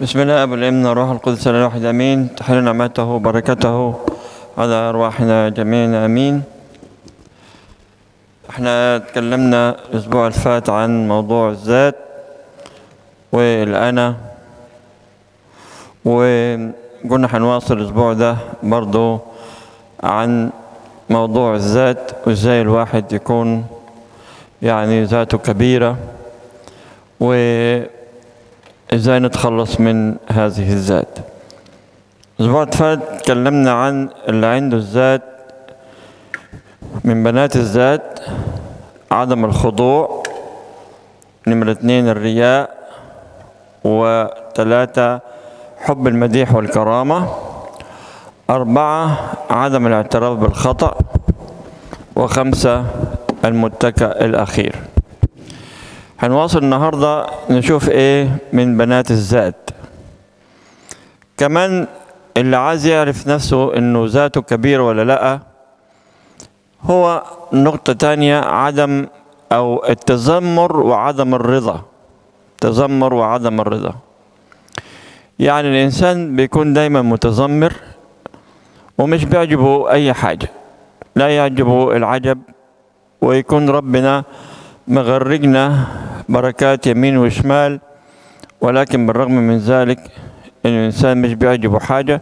بسم الله أبو الإمن الروح القدس الواحد أمين. تحل نعمته وبركته على أرواحنا جميعا أمين. إحنا اتكلمنا الأسبوع اللي فات عن موضوع الذات والأنا وقلنا هنواصل الأسبوع ده برضو عن موضوع الذات وإزاي الواحد يكون يعني ذاته كبيرة وإزاي نتخلص من هذه الذات الأسبوع اللي فات اتكلمنا عن اللي عنده الذات من بنات الذات عدم الخضوع نمرة اتنين الرياء وثلاثة حب المديح والكرامة أربعة عدم الاعتراف بالخطأ وخمسة المتكأ الأخير. هنواصل النهاردة نشوف إيه من بنات الذات كمان اللي عايز يعرف نفسه إنه ذاته كبير ولا لأ هو نقطة تانية عدم أو التذمر وعدم الرضا. تذمر وعدم الرضا. يعني الإنسان بيكون دايما متذمر ومش بيعجبه أي حاجة. لا يعجبه العجب ويكون ربنا مغرقنا بركات يمين وشمال ولكن بالرغم من ذلك إن الإنسان مش بيعجبه حاجة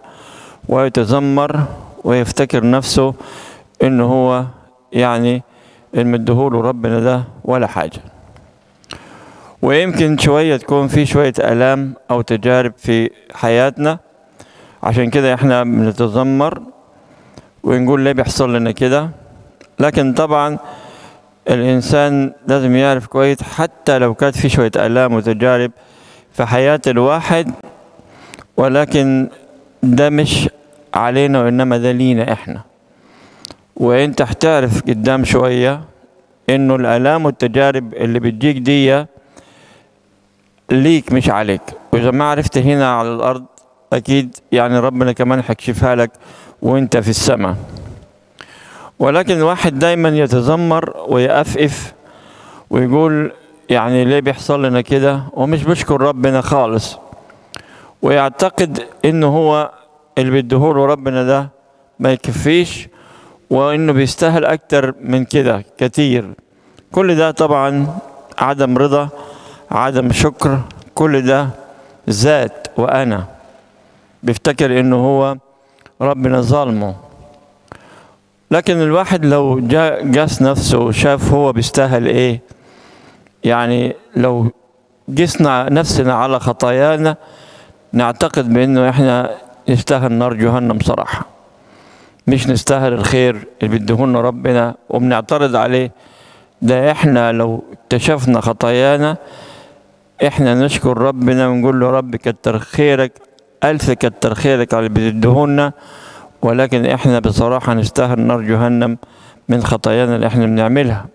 ويتذمر ويفتكر نفسه إنه هو يعني المدهوله ربنا ده ولا حاجة. ويمكن شوية تكون في شوية آلام أو تجارب في حياتنا عشان كده إحنا بنتذمر ونقول ليه بيحصل لنا كده. لكن طبعا الإنسان لازم يعرف كويس حتى لو كانت في شوية آلام وتجارب في حياة الواحد ولكن ده مش علينا وإنما ده لينا إحنا. وإنت هتعرف قدام شوية إنه الآلام والتجارب اللي بتجيك دي ليك مش عليك. وإذا ما عرفت هنا على الأرض أكيد يعني ربنا كمان هيكشفها لك وإنت في السماء. ولكن الواحد دايما يتذمر ويأفئف ويقول يعني ليه بيحصل لنا كده؟ ومش بيشكر ربنا خالص. ويعتقد إنه هو اللي بيديهوله ربنا ده ما يكفيش وإنه بيستاهل أكتر من كده كتير. كل ده طبعا عدم رضا عدم شكر كل ده ذات وأنا. بيفتكر إنه هو ربنا ظالمه. لكن الواحد لو جا قاس نفسه وشاف هو بيستاهل إيه يعني لو قسنا نفسنا على خطايانا نعتقد بإنه إحنا نستاهل نار جهنم صراحة. مش نستاهل الخير اللي بيديهولنا ربنا وبنعترض عليه. ده إحنا لو اكتشفنا خطايانا إحنا نشكر ربنا ونقول له رب كتر خيرك ألف كتر خيرك على اللي بتديهولنا ولكن إحنا بصراحة نستاهل نار جهنم من خطايانا اللي إحنا بنعملها.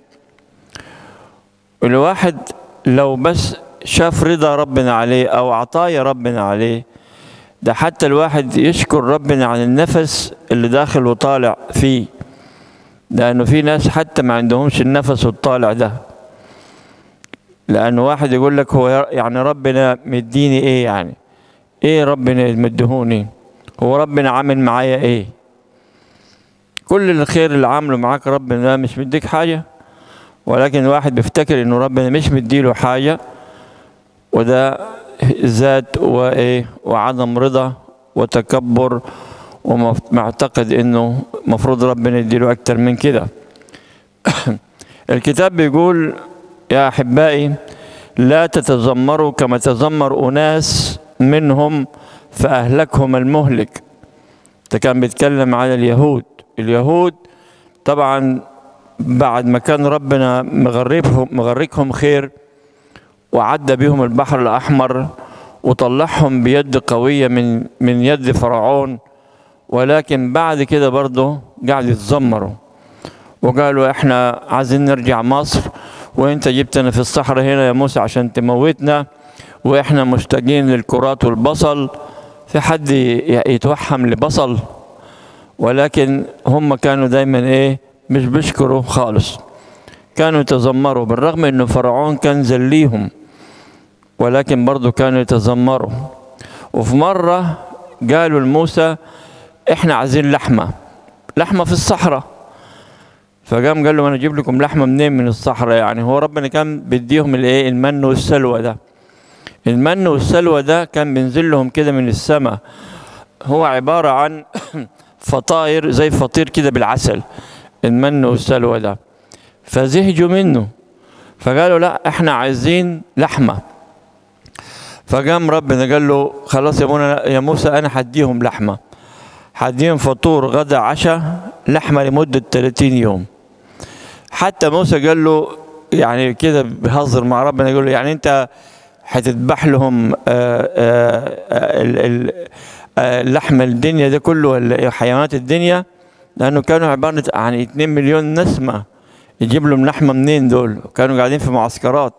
الواحد لو بس شاف رضا ربنا عليه أو عطايا ربنا عليه ده حتى الواحد يشكر ربنا عن النفس اللي داخل وطالع فيه. لأنه في ناس حتى ما عندهمش النفس الطالع ده. لأنه واحد يقول لك هو يعني ربنا مديني إيه يعني؟ إيه ربنا مدهوني هو ربنا عامل معايا إيه؟ كل الخير اللي عامله معاك ربنا ده مش مديك حاجة؟ ولكن الواحد بيفتكر إنه ربنا مش مديله حاجة وده ذات وإيه؟ وعدم رضا وتكبر ومعتقد إنه مفروض ربنا يديله أكتر من كده. الكتاب بيقول يا أحبائي لا تتذمروا كما تذمر أناس منهم فأهلكهم المهلك. ده كان بيتكلم على اليهود. اليهود طبعا بعد ما كان ربنا مغربهم مغرقهم خير وعدى بهم البحر الأحمر وطلعهم بيد قوية من من يد فرعون. ولكن بعد كده برضه قعدوا يتذمروا. وقالوا إحنا عايزين نرجع مصر وإنت جبتنا في الصحراء هنا يا موسى عشان تموتنا وإحنا مشتاقين للكرات والبصل في حد يتوحم لبصل ولكن هم كانوا دايما إيه مش بيشكروا خالص. كانوا يتذمروا بالرغم انه فرعون كان ذليهم ولكن برضو كانوا يتذمروا. وفي مرة قالوا لموسى إحنا عايزين لحمة لحمة في الصحراء. فقام قال له أنا أجيب لكم لحمة منين من الصحراء يعني؟ هو ربنا كان بيديهم الإيه المن والسلوى ده. المن والسلوى ده كان بينزل لهم كده من السماء هو عبارة عن فطاير زي فطير كده بالعسل المن والسلوى ده. فزهجوا منه. فقالوا لا إحنا عايزين لحمة. فقام ربنا قال له خلاص يا يا موسى أنا حديهم لحمة. حديهم فطور غدا عشاء لحمة لمدة 30 يوم. حتى موسى قال له يعني كده بيهزر مع ربنا يقول له يعني انت هتذبح لهم آه، آه، آه، لحم الدنيا ده كله حيوانات الدنيا. لأنه كانوا عبارة عن 2 مليون نسمة يجيب لهم لحمة منين دول. كانوا قاعدين في معسكرات.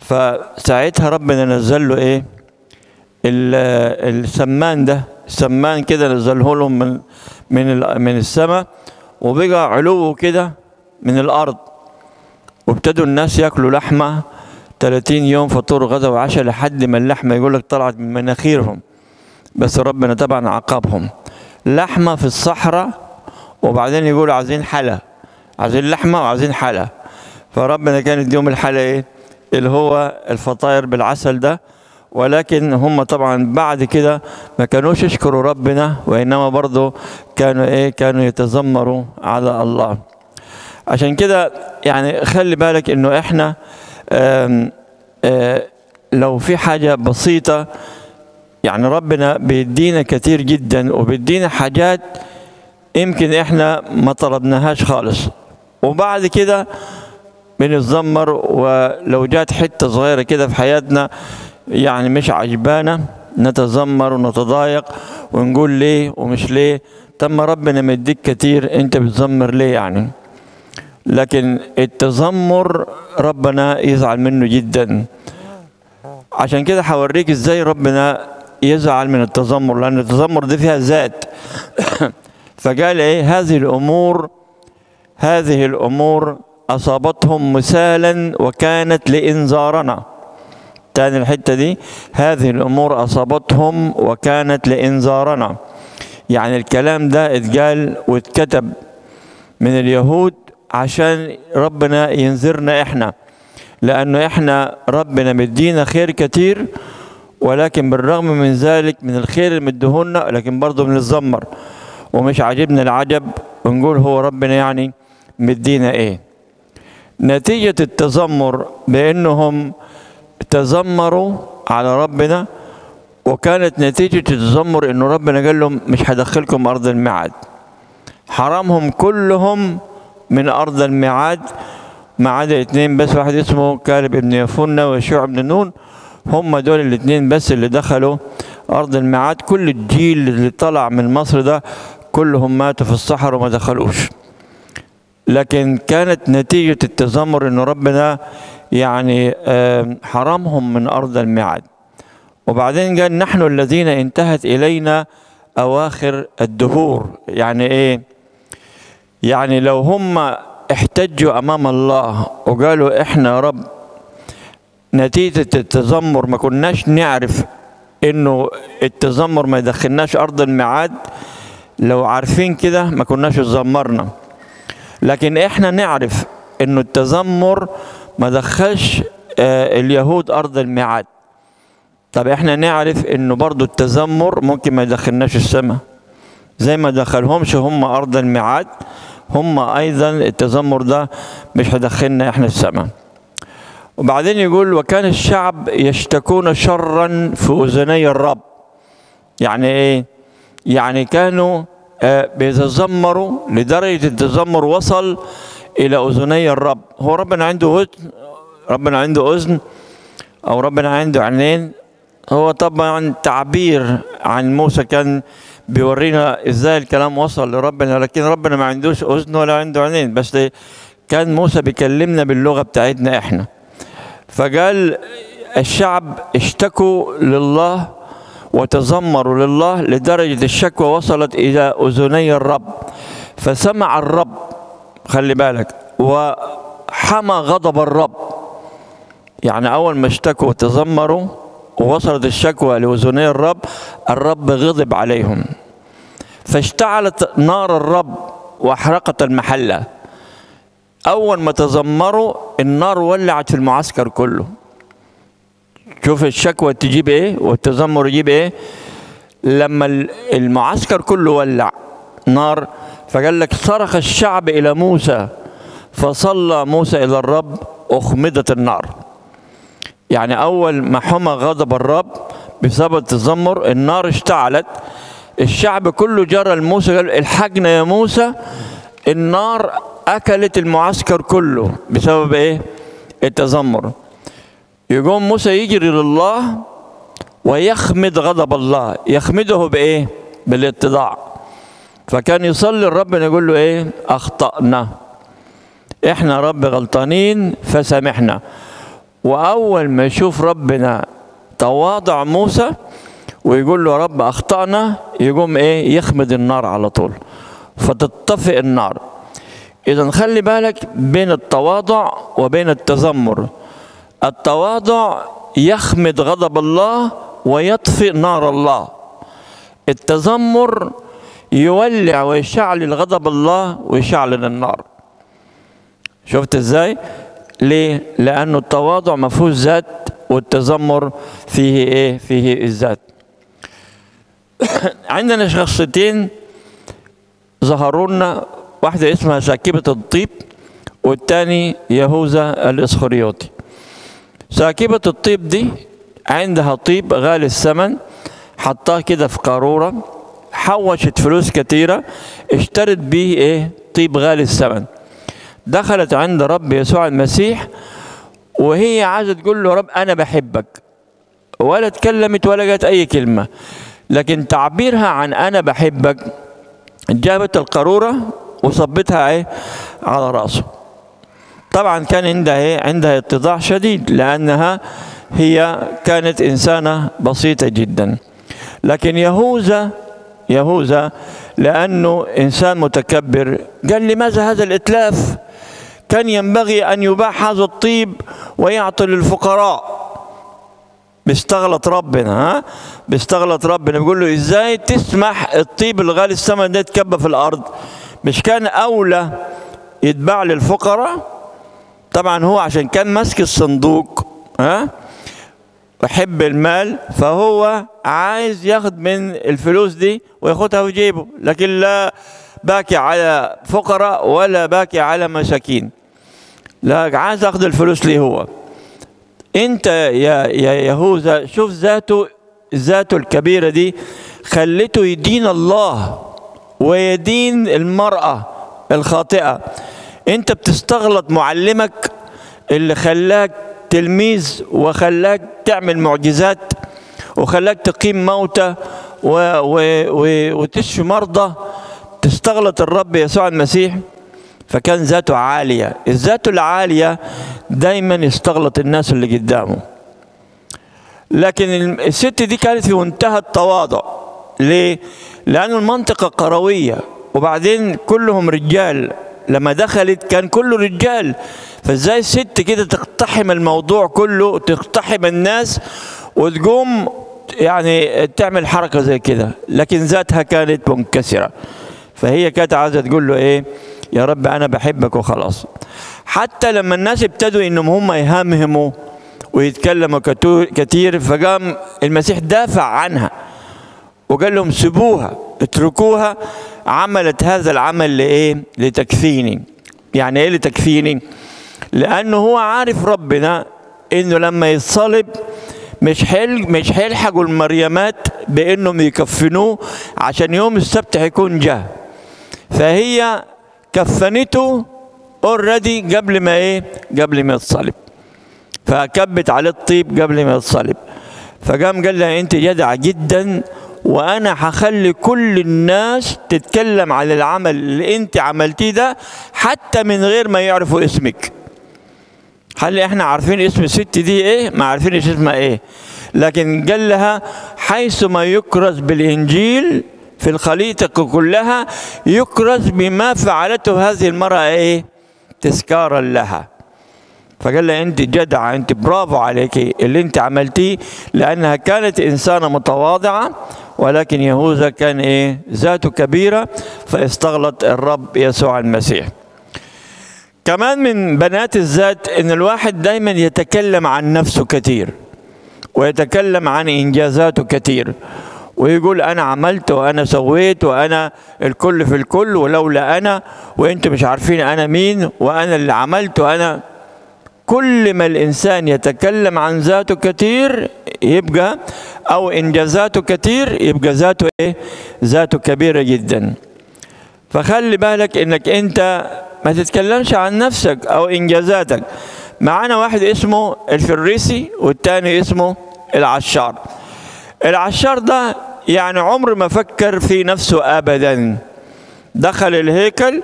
فساعتها ربنا نزل له إيه؟ ال- السمان ده سمان كده نزله لهم من من من السماء وبقى علوه كده من الأرض. وابتدوا الناس ياكلوا لحمة 30 يوم فطور غدا وعشاء لحد ما اللحمة يقول لك طلعت من مناخيرهم. بس ربنا طبعا عاقبهم لحمة في الصحراء وبعدين يقولوا عايزين حلا. عايزين لحمة وعايزين حلا. فربنا كان يديهم الحلا إيه؟ اللي هو الفطاير بالعسل ده. ولكن هم طبعا بعد كده ما كانوش يشكروا ربنا وإنما برضه كانوا إيه؟ كانوا يتذمروا على الله. عشان كده يعني خلي بالك إنه إحنا لو في حاجة بسيطة يعني ربنا بيدينا كتير جدا وبيدينا حاجات يمكن إحنا ما طلبناهاش خالص. وبعد كده بنتذمر ولو جات حتة صغيرة كده في حياتنا يعني مش عجبانا نتذمر ونتضايق ونقول ليه ومش ليه. ما ربنا مديك كتير أنت بتذمر ليه يعني؟ لكن التذمر ربنا يزعل منه جدا. عشان كده هوريك إزاي ربنا يزعل من التذمر لأن التذمر دي فيها ذات. فقال إيه؟ هذه الأمور هذه الأمور أصابتهم مثالا وكانت لإنذارنا. تاني الحتة دي هذه الأمور أصابتهم وكانت لإنذارنا. يعني الكلام ده اتقال واتكتب من اليهود عشان ربنا ينذرنا إحنا. لأنه إحنا ربنا مدينا خير كتير ولكن بالرغم من ذلك من الخير اللي مديهولنا لكن برضه بنتذمر ومش عاجبنا العجب ونقول هو ربنا يعني مدينا إيه. نتيجة التذمر بأنهم تذمروا على ربنا وكانت نتيجة التذمر إنه ربنا قال لهم مش هدخلكم أرض الميعاد حرمهم كلهم من أرض الميعاد ما عدا اتنين بس واحد اسمه كالب ابن يفنة ويشوع بن نون. هم دول الاتنين بس اللي دخلوا أرض الميعاد كل الجيل اللي طلع من مصر ده كلهم ماتوا في الصحراء وما دخلوش. لكن كانت نتيجة التذمر إنه ربنا يعني حرمهم من أرض الميعاد وبعدين قال نحن الذين انتهت إلينا أواخر الدهور. يعني إيه؟ يعني لو هم احتجوا أمام الله وقالوا إحنا يا رب نتيجة التذمر ما كناش نعرف إنه التذمر ما يدخلناش أرض الميعاد لو عارفين كده ما كناش اتذمرنا. لكن إحنا نعرف إنه التذمر ما دخلش آه، اليهود أرض الميعاد. طب إحنا نعرف إنه برضو التذمر ممكن ما يدخلناش السماء. زي ما دخلهمش هم أرض الميعاد هم أيضا التذمر ده مش هيدخلنا إحنا السماء. وبعدين يقول وكان الشعب يشتكون شرا في أذني الرب. يعني إيه؟ يعني كانوا آه، بيتذمروا لدرجة التذمر وصل إلى أذني الرب. هو ربنا عنده ودن ربنا عنده أذن؟ أو ربنا عنده عينين؟ هو طبعا تعبير عن موسى كان بيورينا إزاي الكلام وصل لربنا لكن ربنا ما عندوش أذن ولا عنده عينين بس كان موسى بيكلمنا باللغة بتاعتنا إحنا. فقال الشعب اشتكوا لله وتذمروا لله لدرجة الشكوى وصلت إلى أذني الرب. فسمع الرب خلي بالك وحمى غضب الرب. يعني أول ما اشتكوا وتذمروا ووصلت الشكوى لأذني الرب الرب غضب عليهم. فاشتعلت نار الرب وأحرقت المحلة. أول ما تذمروا النار ولعت في المعسكر كله. شوف الشكوى تجيب إيه والتذمر يجيب إيه؟ لما المعسكر كله ولع نار فقال لك صرخ الشعب إلى موسى فصلى موسى إلى الرب أخمدت النار. يعني أول ما حمى غضب الرب بسبب التذمر النار اشتعلت. الشعب كله جرى لموسى قال الحقنا يا موسى النار أكلت المعسكر كله بسبب إيه؟ التذمر يقوم موسى يجري لله ويخمد غضب الله يخمده بإيه؟ بالاتضاع فكان يصلي الرب يقول له إيه؟ أخطأنا إحنا رب غلطانين فسامحنا وأول ما يشوف ربنا تواضع موسى ويقول له رب أخطأنا يقوم إيه يخمد النار على طول. فتطفئ النار. إذا خلي بالك بين التواضع وبين التذمر. التواضع يخمد غضب الله ويطفئ نار الله. التذمر يولع ويشعل غضب الله ويشعل النار. شفت إزاي؟ ليه؟ لأنه التواضع ما فيهوش ذات والتذمر فيه إيه؟ فيه الذات عندنا شخصيتين ظهروا لنا واحدة اسمها ساكبة الطيب والتاني يهوذا الإسخريوطي. ساكبة الطيب دي عندها طيب غالي الثمن حطاه كده في قارورة حوشت فلوس كتيرة اشترت بيه إيه؟ طيب غالي الثمن. دخلت عند رب يسوع المسيح وهي عايزة تقول له رب أنا بحبك. ولا اتكلمت ولا جت أي كلمة. لكن تعبيرها عن أنا بحبك جابت القارورة وصبتها إيه؟ على رأسه. طبعا كان عندها إيه؟ عندها اتضاع شديد لأنها هي كانت إنسانة بسيطة جدا. لكن يهوذا يهوذا لأنه إنسان متكبر قال لماذا هذا الإتلاف؟ كان ينبغي أن يباع هذا الطيب ويعطي للفقراء بيستغلط ربنا ها؟ بيستغلط ربنا بيقول له إزاي تسمح الطيب الغالي الثمن ده يتكبى في الأرض؟ مش كان أولى يتباع للفقراء؟ طبعا هو عشان كان ماسك الصندوق ها؟ ويحب المال فهو عايز ياخد من الفلوس دي وياخدها في جيبه لكن لا باكي على فقراء ولا باكي على مساكين. لا عايز أخد الفلوس ليه هو؟ انت يا يا يهوذا شوف ذاته ذاته الكبيرة دي خلته يدين الله ويدين المرأة الخاطئة. انت بتستغلط معلمك اللي خلاك تلميذ وخلاك تعمل معجزات وخلاك تقيم موتى و و و وتشفي مرضى. تستغلط الرب يسوع المسيح. فكان ذاته عالية. الذات العالية دايما يستغلط الناس اللي قدامه. لكن الست دي كانت في منتهى التواضع. ليه؟ لأن المنطقة قروية. وبعدين كلهم رجال. لما دخلت كان كله رجال. فإزاي الست كده تقتحم الموضوع كله تقتحم الناس وتقوم يعني تعمل حركة زي كده؟ لكن ذاتها كانت منكسرة. فهي كانت عايزة تقول له إيه؟ يا رب أنا بحبك وخلاص. حتى لما الناس ابتدوا إنهم هم يهمهموا ويتكلموا كتير فقام المسيح دافع عنها وقال لهم سيبوها اتركوها. عملت هذا العمل لإيه؟ لتكفيني. يعني إيه لتكفيني؟ لأنه هو عارف ربنا إنه لما يتصلب مش حل مش هيلحقوا المريمات بإنهم يكفنوه عشان يوم السبت هيكون جه. فهي كفنته اوريدي قبل ما إيه؟ قبل ما يتصلب. فكبت عليه الطيب قبل ما يتصلب. فقام قال لها أنت جدعه جدا وأنا هخلي كل الناس تتكلم على العمل اللي أنت عملتيه ده حتى من غير ما يعرفوا اسمك. هل إحنا عارفين اسم الست دي إيه؟ ما عارفين اسمها إيه. لكن قال لها حيث ما يكرز بالإنجيل في الخليقه كلها يكرز بما فعلته هذه المرأة إيه؟ تذكارا لها. فقال لها أنت جدعة أنت برافو عليك اللي أنت عملتيه لأنها كانت إنسانة متواضعة ولكن يهوذا كان إيه؟ ذاته كبيرة فاستغلط الرب يسوع المسيح. كمان من بنات الذات إن الواحد دايما يتكلم عن نفسه كثير ويتكلم عن إنجازاته كثير. ويقول أنا عملت وأنا سويت وأنا الكل في الكل ولولا أنا وأنتم مش عارفين أنا مين وأنا اللي عملت وأنا كل ما الإنسان يتكلم عن ذاته كثير يبقى أو انجازاته كثير يبقى ذاته إيه؟ ذاته كبيرة جدا. فخلي بالك إنك أنت ما تتكلمش عن نفسك أو انجازاتك معانا واحد اسمه الفريسي والتاني اسمه العشار. العشار ده يعني عمر ما فكر في نفسه ابدا. دخل الهيكل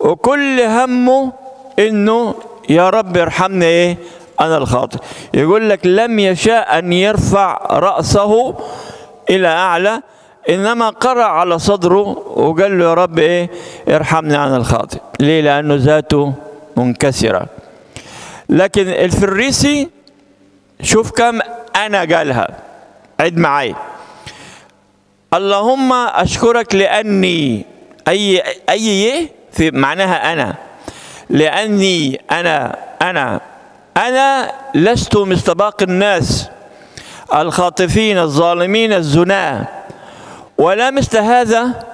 وكل همه إنه يا رب ارحمني إيه؟ أنا الخاطئ. يقول لك لم يشاء أن يرفع رأسه إلى أعلى إنما قرع على صدره وقال له يا رب إيه؟ ارحمني أنا الخاطئ. ليه؟ لأنه ذاته منكسرة. لكن الفريسي شوف كم أنا قالها. عد معي اللهم أشكرك لأني أي أي إيه؟ في معناها أنا. لأني أنا أنا أنا لست مثل باقي الناس. الخاطفين الظالمين الزناه ولا مثل هذا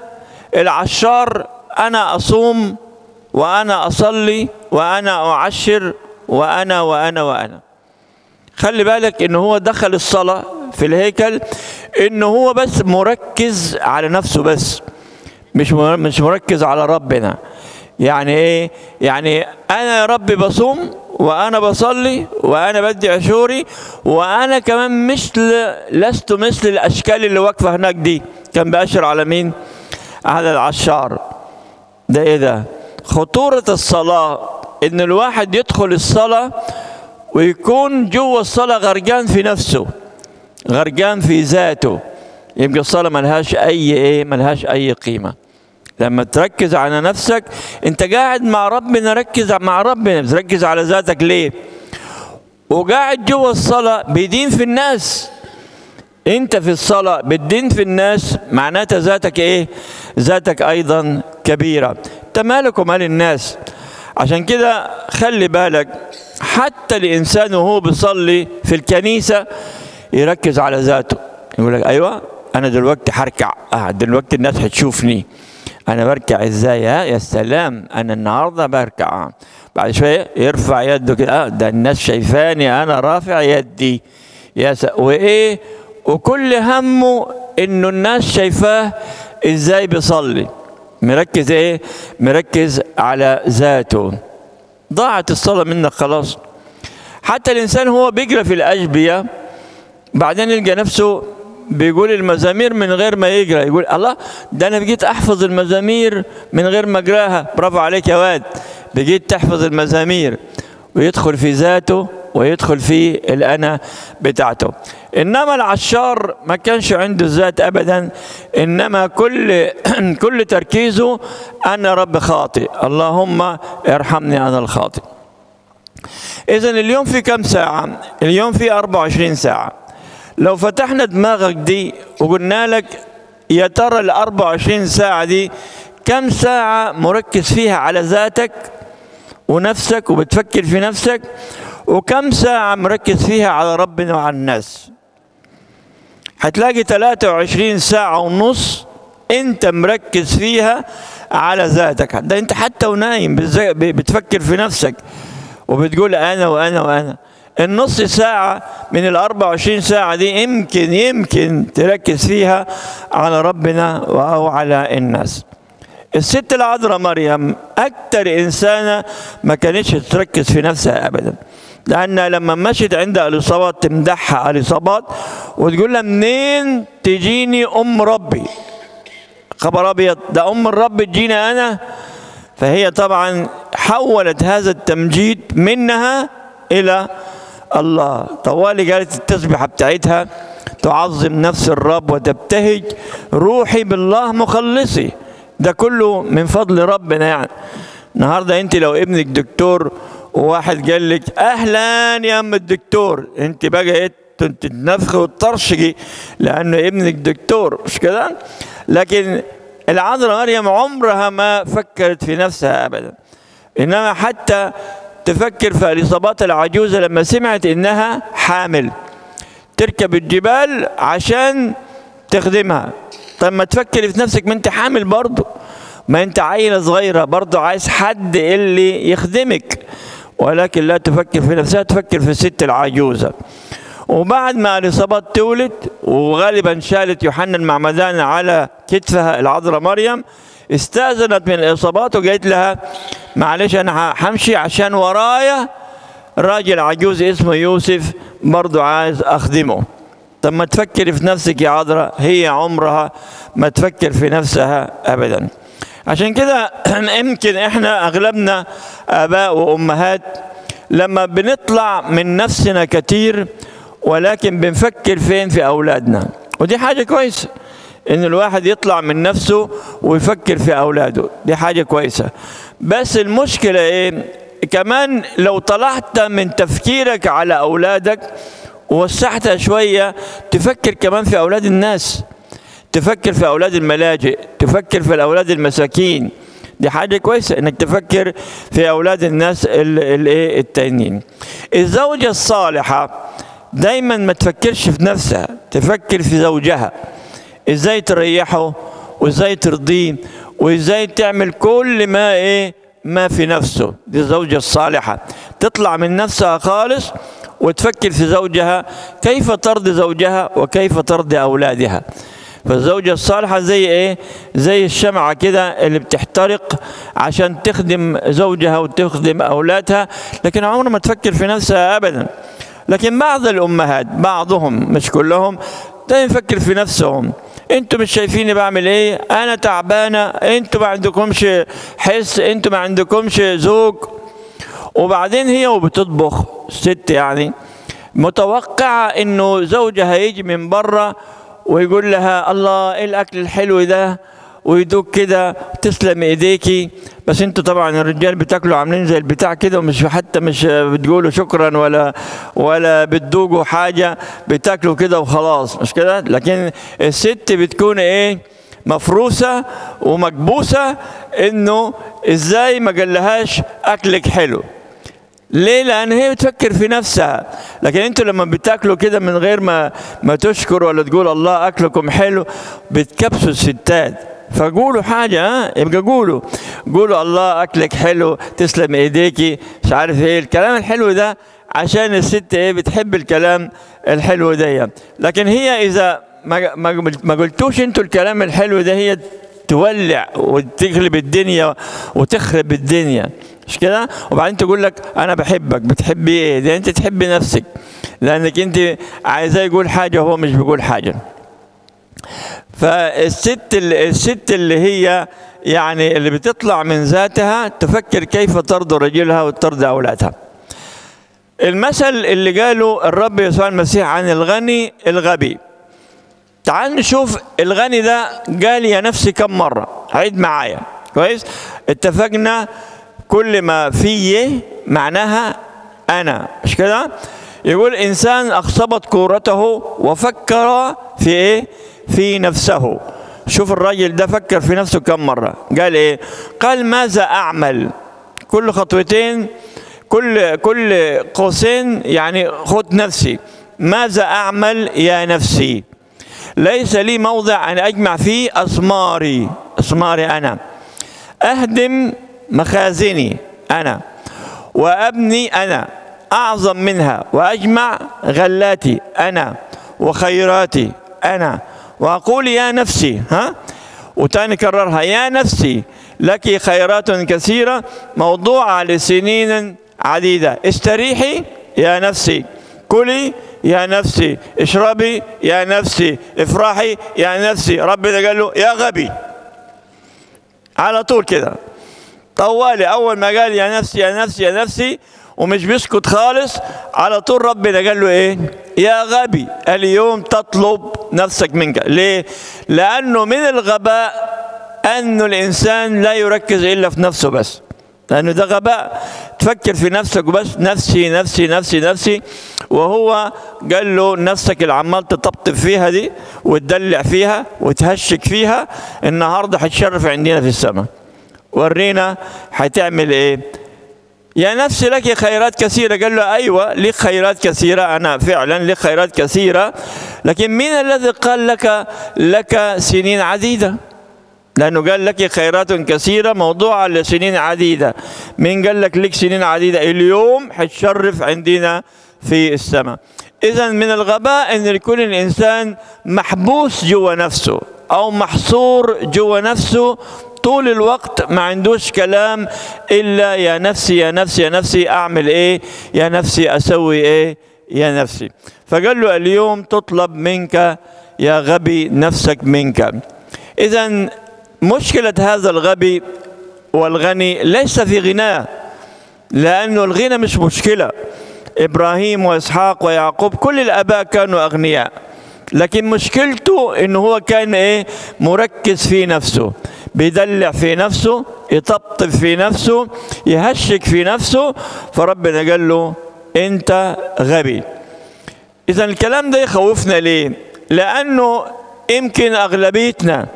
العشار أنا أصوم وأنا أصلي وأنا أعشر وأنا وأنا وأنا. خلي بالك إن هو دخل الصلاة في الهيكل إن هو بس مركز على نفسه بس مش مش مركز على ربنا. يعني إيه؟ يعني أنا يا رب بصوم وأنا بصلي وأنا بدي عشوري وأنا كمان مثل لست مثل الأشكال اللي واقفة هناك دي. كان بأشر على مين؟ على العشار. ده إيه ده؟ خطورة الصلاة. إن الواحد يدخل الصلاة ويكون جوه الصلاة غرقان في نفسه. غرقان في ذاته. يبقى الصلاة ملهاش أي إيه ملهاش أي قيمة. لما تركز على نفسك أنت قاعد مع ربنا ركز مع ربنا. بتركز على ذاتك ليه؟ وقاعد جوه الصلاة بيدين في الناس. أنت في الصلاة بتدين في الناس معناتها ذاتك إيه؟ ذاتك أيضا كبيرة. أنت مالك ومال الناس. عشان كده خلي بالك حتى الإنسان وهو بيصلي في الكنيسة يركز على ذاته. يقول لك أيوه أنا دلوقتي هركع آه دلوقتي الناس هتشوفني أنا بركع إزاي؟ ها يا سلام أنا النهارده بركع. بعد شوية يرفع يده كده. آه ده الناس شايفاني أنا رافع يدي. يا س... وإيه؟ وكل همه إنه الناس شايفاه إزاي بيصلي. مركز إيه؟ مركز على ذاته. ضاعت الصلاة منك خلاص. حتى الإنسان هو بيقرأ في الأجبية بعدين يلقى نفسه بيقول المزامير من غير ما يقرأ. يقول الله ده أنا بقيت أحفظ المزامير من غير ما أقراها. برافو عليك يا واد. بقيت تحفظ المزامير. ويدخل في ذاته ويدخل في الأنا بتاعته. إنما العشار ما كانش عنده الذات أبدا. إنما كل كل تركيزه أنا رب خاطئ. اللهم ارحمني أنا الخاطئ. إذا اليوم في كم ساعة؟ اليوم في 24 ساعة. لو فتحنا دماغك دي وقلنا لك يا ترى ال 24 ساعة دي كم ساعة مركز فيها على ذاتك ونفسك وبتفكر في نفسك وكم ساعة مركز فيها على ربنا وعلى الناس؟ هتلاقي 23 ساعة ونص انت مركز فيها على ذاتك. ده انت حتى ونايم بتفكر في نفسك وبتقول أنا وأنا وأنا. النص ساعة من ال 24 ساعة دي يمكن يمكن تركز فيها على ربنا أو على الناس. الست العذراء مريم أكتر إنسانة ما كانتش تركز في نفسها أبدا لأنها لما مشت عند اليصابات تمدحها اليصابات وتقول لها منين تجيني أم ربي؟ خبر أبيض ده أم الرب تجيني أنا؟ فهي طبعا حولت هذا التمجيد منها إلى الله. طوالي قالت التسبيحة بتاعتها تعظم نفس الرب وتبتهج روحي بالله مخلصي. ده كله من فضل ربنا يعني. النهارده انت لو ابنك دكتور وواحد قال لك أهلا يا أم الدكتور انت بقى إيه تتنفخي وتطرشقي لأنه ابنك دكتور مش كده؟ لكن العذراء مريم عمرها ما فكرت في نفسها ابدا. إنما حتى تفكر في اليصابات العجوزة لما سمعت إنها حامل. تركب الجبال عشان تخدمها. طب ما تفكري في نفسك ما أنت حامل برضه ما أنت عيلة صغيرة برضه عايز حد اللي يخدمك. ولكن لا تفكر في نفسها تفكر في الست العجوزة. وبعد ما اليصابات تولد وغالبا شالت يوحنا المعمدان على كتفها العذراء مريم استأذنت من الإصابات وقالت لها معلش أنا همشي عشان ورايا راجل عجوز اسمه يوسف برضه عايز أخدمه. طب ما تفكري في نفسك يا عذراء هي عمرها ما تفكر في نفسها ابدا. عشان كده يمكن إحنا أغلبنا آباء وأمهات لما بنطلع من نفسنا كتير ولكن بنفكر فين؟ في أولادنا. ودي حاجة كويسة. إن الواحد يطلع من نفسه ويفكر في أولاده. دي حاجة كويسة. بس المشكلة إيه؟ كمان لو طلعت من تفكيرك على أولادك ووسعتها شوية تفكر كمان في أولاد الناس. تفكر في أولاد الملاجئ تفكر في الاولاد المساكين. دي حاجة كويسة إنك تفكر في أولاد الناس الايه التانيين. الزوجة الصالحة دايما ما تفكرش في نفسها تفكر في زوجها. إزاي تريحه؟ وإزاي ترضيه؟ وإزاي تعمل كل ما إيه؟ ما في نفسه. دي الزوجة الصالحة. تطلع من نفسها خالص وتفكر في زوجها كيف ترضي زوجها وكيف ترضي أولادها. فالزوجة الصالحة زي إيه؟ زي الشمعة كده اللي بتحترق عشان تخدم زوجها وتخدم أولادها لكن عمرها ما تفكر في نفسها أبدا. لكن بعض الأمهات بعضهم مش كلهم دايما يفكر في نفسهم. أنتوا مش شايفيني بعمل إيه؟ أنا تعبانة. أنتوا ما عندكمش حس أنتوا ما عندكمش زوج وبعدين هي وبتطبخ ست يعني. متوقعة انه زوجها يجي من بره ويقول لها الله إيه الأكل الحلو ده؟ ويدوق كده تسلم إيديكي. بس أنتوا طبعا الرجال بتاكلوا عاملين زي البتاع كده ومش حتى مش بتقولوا شكرا ولا ولا بتذوقوا حاجة بتاكلوا كده وخلاص مش كده؟ لكن الست بتكون إيه؟ مفروسة ومكبوسة إنه إزاي ما قالهاش أكلك حلو. ليه؟ لأن هي بتفكر في نفسها، لكن أنتوا لما بتاكلوا كده من غير ما ما تشكر ولا تقول الله أكلكم حلو بتكبسوا الستات، فقولوا حاجة يبقى قولوا. قولوا الله أكلك حلو تسلم إيديكي مش عارف إيه الكلام الحلو ده عشان الست إيه بتحب الكلام الحلو ده. لكن هي إذا ما ما قلتوش أنتوا الكلام الحلو ده هي تولع وتغلب الدنيا وتخرب الدنيا. مش كده؟ وبعدين تقول لك أنا بحبك بتحبي إيه؟ ده أنت تحبي نفسك. لأنك أنت عايزاه يقول حاجة وهو مش بيقول حاجة. فالست الست اللي هي يعني اللي بتطلع من ذاتها تفكر كيف ترضي رجلها وترضي أولادها. المثل اللي قاله الرب يسوع المسيح عن الغني الغبي. تعال نشوف الغني ده قال يا نفسي كم مرة. عيد معايا. كويس؟ اتفقنا كل ما فيه معناها أنا. مش كده؟ يقول إنسان أخصبت كورته وفكر في إيه؟ في نفسه. شوف الراجل ده فكر في نفسه كم مرة. قال إيه؟ قال ماذا أعمل؟ كل خطوتين كل كل قوسين يعني خد نفسي. ماذا أعمل يا نفسي؟ ليس لي موضع أن أجمع فيه أسماري. أسماري أنا. أهدم مخازني أنا. وأبني أنا. أعظم منها. وأجمع غلاتي أنا. وخيراتي أنا. وأقول يا نفسي ها؟ وتاني كررها يا نفسي لك خيرات كثيرة موضوعة لسنين عديدة. استريحي يا نفسي كلي يا نفسي اشربي يا نفسي افرحي يا نفسي. ربنا قال له يا غبي. على طول كده. طوالي أول ما قال يا نفسي يا نفسي يا نفسي ومش بيسكت خالص. على طول ربنا قال له إيه؟ يا غبي اليوم تطلب نفسك منك. ليه؟ لأنه من الغباء انه الإنسان لا يركز إلا في نفسه بس. لأنه ده غباء. تفكر في نفسك وبس. نفسي نفسي نفسي نفسي. وهو قال له نفسك اللي عمال تطبطب فيها دي وتدلع فيها وتهشك فيها النهارده هتشرف عندنا في السماء. ورينا هتعمل إيه؟ يا نفسي لك خيرات كثيرة. قال له أيوة لك خيرات كثيرة. أنا فعلا لك خيرات كثيرة. لكن مين الذي قال لك لك سنين عديدة؟ لأنه قال لك خيرات كثيرة موضوعة لسنين عديدة. مين قال لك لك سنين عديدة؟ اليوم حتشرف عندنا في السماء. إذا من الغباء أن يكون الإنسان محبوس جوا نفسه أو محصور جوا نفسه طول الوقت ما عندوش كلام إلا يا نفسي يا نفسي يا نفسي أعمل إيه؟ يا نفسي أسوي إيه؟ يا نفسي. فقال له اليوم تطلب منك يا غبي نفسك منك. إذا مشكلة هذا الغبي والغني ليس في غناه لأنه الغنى مش مشكلة. إبراهيم وإسحاق ويعقوب كل الآباء كانوا أغنياء لكن مشكلته إنه هو كان إيه؟ مركز في نفسه. بيدلع في نفسه يطبطب في نفسه يهشك في نفسه. فربنا قال له أنت غبي. إذا الكلام ده يخوفنا ليه؟ لأنه يمكن أغلبيتنا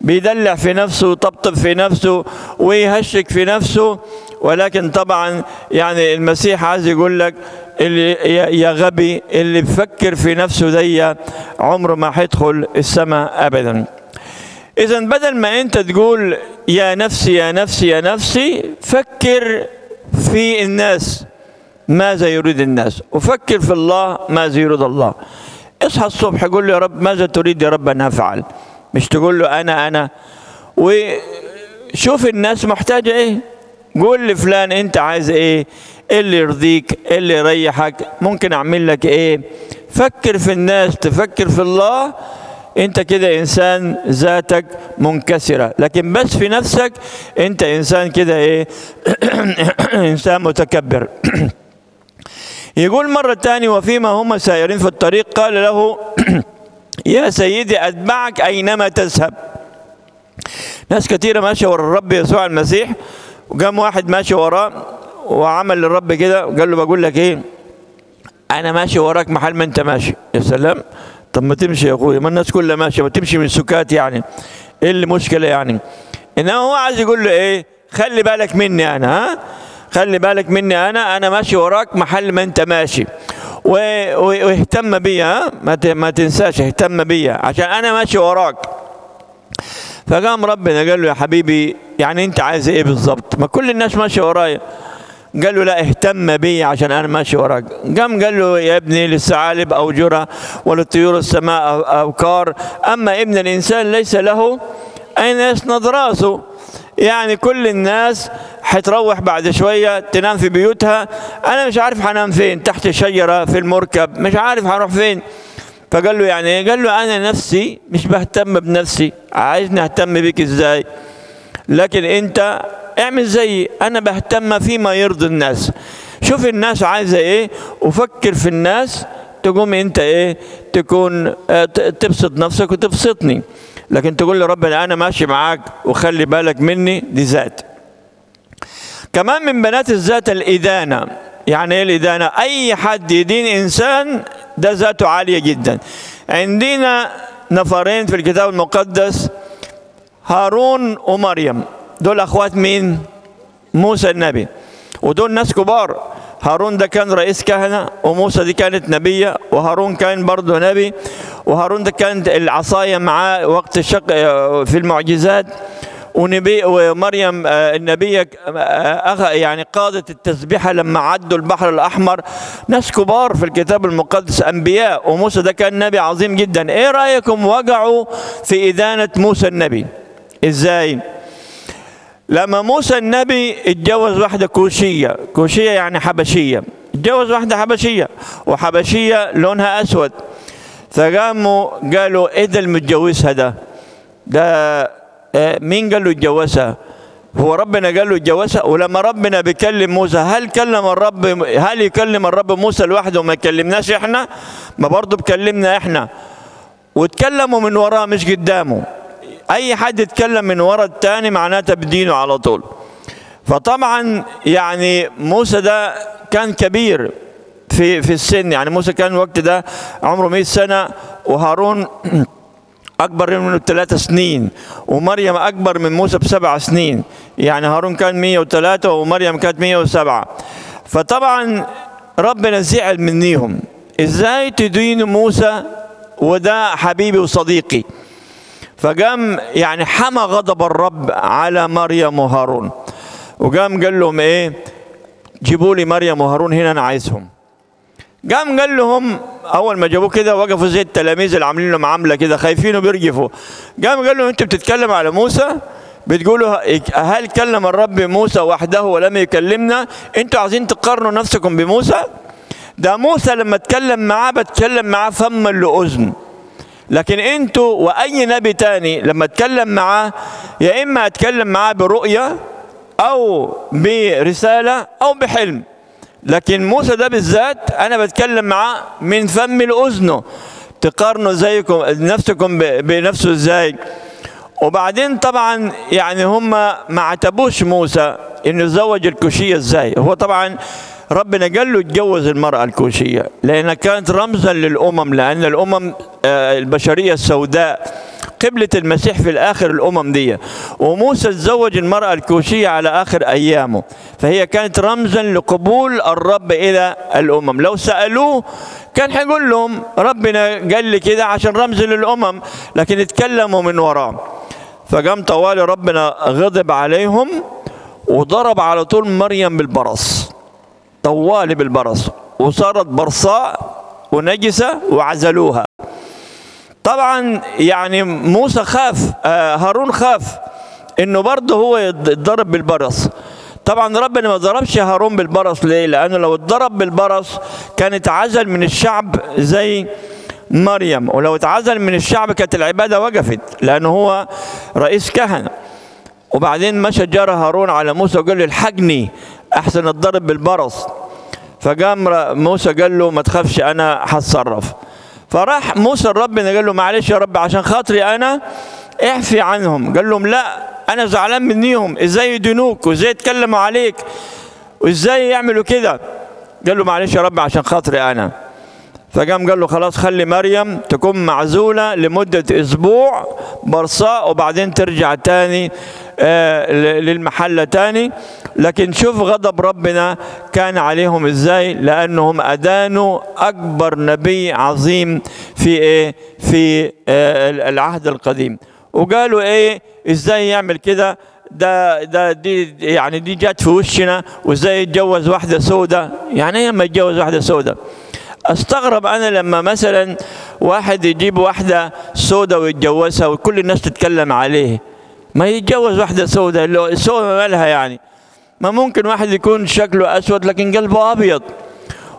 بيدلع في نفسه ويطبطب في نفسه ويهشك في نفسه. ولكن طبعا يعني المسيح عايز يقول لك اللي يا غبي اللي بفكر في نفسه دي عمره ما هيدخل السماء ابدا. إذا بدل ما أنت تقول يا نفسي يا نفسي يا نفسي فكر في الناس ماذا يريد الناس وفكر في الله ماذا يريد الله. اصحى الصبح قول له يا رب ماذا تريد يا رب أن أفعل؟ مش تقول له أنا أنا. وشوف الناس محتاجه إيه؟ قول لفلان أنت عايز إيه؟ إيه اللي يرضيك إيه اللي يريحك. ممكن أعمل لك إيه؟ فكر في الناس تفكر في الله. انت كده انسان ذاتك منكسرة. لكن بس في نفسك انت انسان كده إيه؟ انسان متكبر. يقول مرة تانية وفيما هم سائرين في الطريق قال له يا سيدي أتبعك أينما تذهب. ناس كثيرة ماشية ورا الرب يسوع المسيح وقام واحد ماشي وراه وعمل للرب كده وقال له بقول لك إيه؟ أنا ماشي وراك محل ما أنت ماشي. يا سلام. طب ما تمشي يا اخويا ما الناس كلها ماشية ما تمشي من سكات يعني. إيه اللي مشكله يعني؟ انما هو عايز يقول له إيه؟ خلي بالك مني أنا ها؟ خلي بالك مني أنا أنا ماشي وراك محل ما أنت ماشي. واهتم بيا ما تنساش اهتم بيا عشان أنا ماشي وراك. فقام ربنا قال له يا حبيبي يعني أنت عايز إيه بالظبط ما كل الناس ماشية ورايا. قال له لا اهتم بي عشان أنا ماشي وراك. قام قال له يا ابني للثعالب اوجره وللطيور السماء اوكار أما ابن الإنسان ليس له أين يسند رأسه؟ يعني كل الناس حتروح بعد شوية تنام في بيوتها. أنا مش عارف هنام فين تحت شجرة في المركب مش عارف هروح فين. فقال له يعني إيه؟ قال له أنا نفسي مش بهتم بنفسي. عايزني أهتم بك إزاي؟ لكن أنت اعمل زيي أنا بهتم فيما يرضي الناس. شوف الناس عايزة إيه وفكر في الناس تقوم أنت إيه تكون تبسط نفسك وتبسطني. لكن تقول لي ربنا أنا ماشي معاك وخلي بالك مني دي ذات. كمان من بنات الذات الإدانة. يعني إيه الإدانة؟ أي حد يدين إنسان ده ذاته عالية جدا. عندنا نفرين في الكتاب المقدس هارون ومريم. دول أخوات مين؟ موسى النبي. ودول ناس كبار. هارون ده كان رئيس كهنة وموسى دي كانت نبية وهارون كان برضه نبي وهارون ده كانت العصاية معاه وقت الشق في المعجزات. ونبي ومريم النبية يعني قادت التسبيحة لما عدوا البحر الأحمر. ناس كبار في الكتاب المقدس أنبياء. وموسى ده كان نبي عظيم جدا. إيه رأيكم؟ وقعوا في إدانة موسى النبي. إزاي؟ لما موسى النبي اتجوز واحدة كوشية كوشية يعني حبشية اتجوز واحدة حبشية وحبشية لونها أسود. فقاموا قالوا إيه ده المتجوزها ده؟ ده مين قال له اتجوزها؟ هو ربنا قال له اتجوزها؟ ولما ربنا بيكلم موسى هل كلم الرب هل يكلم الرب موسى لوحده وما يكلمناش إحنا؟ ما برضه بكلمنا إحنا. وتكلموا من وراه مش قدامه. أي حد يتكلم من ورا التاني معناته بدينه على طول. فطبعا يعني موسى ده كان كبير في في السن. يعني موسى كان الوقت ده عمره 100 سنة وهارون أكبر منه بثلاث سنين ومريم أكبر من موسى بسبع سنين. يعني هارون كان 103 ومريم كانت 107 فطبعا ربنا زعل منيهم. إزاي تدين موسى وده حبيبي وصديقي؟ فقام يعني حمى غضب الرب على مريم وهارون. وقام قال لهم إيه؟ جيبوا لي مريم وهارون هنا أنا عايزهم. قام قال لهم أول ما جابوه كده وقفوا زي التلاميذ اللي عاملين لهم عامله كده خايفين وبيرجفوا قام قال لهم أنتوا بتتكلموا على موسى؟ بتقولوا هل كلم الرب موسى وحده ولم يكلمنا؟ أنتوا عايزين تقارنوا نفسكم بموسى؟ ده موسى لما اتكلم معاه بتكلم معاه فما لأذن لكن أنتوا وأي نبي تاني لما أتكلم معاه يا إما أتكلم معاه برؤية أو برسالة أو بحلم. لكن موسى ده بالذات أنا بتكلم معاه من فم لاذنه تقارنوا زيكم نفسكم بنفسه إزاي. وبعدين طبعا يعني هم ما عتبوش موسى إنه زوج الكوشية إزاي. هو طبعا ربنا قال له اتجوز المرأة الكوشية لأنها كانت رمزا للأمم لأن الأمم البشرية السوداء قبلة المسيح في الآخر الأمم دي. وموسى تزوج المرأة الكوشية على آخر أيامه. فهي كانت رمزا لقبول الرب إلى الأمم. لو سألوه كان هيقول لهم ربنا قال لي كده عشان رمز للأمم لكن اتكلموا من وراه. فقام طوالي ربنا غضب عليهم وضرب على طول مريم بالبرص. طوالي بالبرص وصارت برصاء ونجسة وعزلوها. طبعا يعني موسى خاف آه هارون خاف إنه برضه هو يتضرب بالبرص. طبعا ربنا ما ضربش هارون بالبرص ليه؟ لأنه لو اتضرب بالبرص كان اتعزل من الشعب زي مريم ولو اتعزل من الشعب كانت العبادة وقفت لأنه هو رئيس كهنة. وبعدين مشى جرى هارون على موسى وقال له الحقني أحسن اتضرب بالبرص. فقام موسى قال له ما تخافش أنا هتصرف فراح موسى ربنا قال له معلش يا رب عشان خاطري أنا اعفي عنهم. قال لهم لا أنا زعلان منيهم. إزاي يدينوك؟ وإزاي يتكلموا عليك؟ وإزاي يعملوا كده؟ قال له معلش يا رب عشان خاطري أنا. فقام قال له خلاص خلي مريم تكون معزولة لمدة أسبوع برصاء وبعدين ترجع تاني للمحلة تاني. لكن شوف غضب ربنا كان عليهم إزاي؟ لأنهم أدانوا أكبر نبي عظيم في إيه؟ في آه العهد القديم. وقالوا إيه؟ إزاي يعمل كده؟ ده ده دي يعني دي جت في وشنا. وإزاي يتجوز واحدة سودة؟ يعني إيه ما يتجوز واحدة سودة؟ أستغرب أنا لما مثلا واحد يجيب واحدة سودة ويتجوزها وكل الناس تتكلم عليه. ما يتجوز واحدة سودة اللي السودة مالها يعني. ما ممكن واحد يكون شكله أسود لكن قلبه أبيض.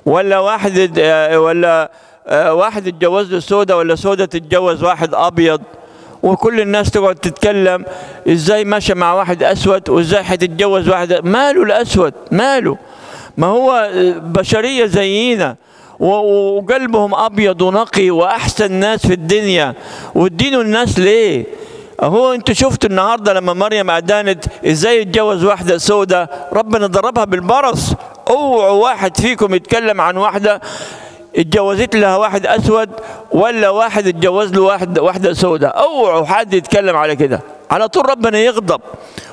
ولا واحد ولا واحد يتجوز له سودة ولا سودة تتجوز واحد أبيض. وكل الناس تقعد تتكلم إزاي ماشي مع واحد أسود وإزاي هتتجوز واحد ماله الأسود؟ ماله. ما هو بشرية زينا وقلبهم أبيض ونقي وأحسن ناس في الدنيا. وادينوا الناس ليه؟ هو أنتوا شفتوا النهارده لما مريم ادانت إزاي يتجوز واحدة سودة؟ ربنا ضربها بالبرص. أوعوا واحد فيكم يتكلم عن واحدة اتجوزت لها واحد أسود ولا واحد اتجوز له واحد واحدة سودة. أوعوا حد يتكلم على كده. على طول ربنا يغضب